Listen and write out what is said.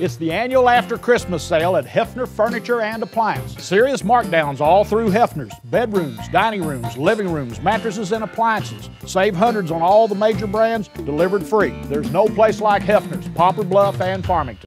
It's the annual after Christmas sale at Hefner Furniture and Appliance. Serious markdowns all through Hefner's bedrooms, dining rooms, living rooms, mattresses, and appliances. Save hundreds on all the major brands delivered free. There's no place like Hefner's, Poplar Bluff and Farmington.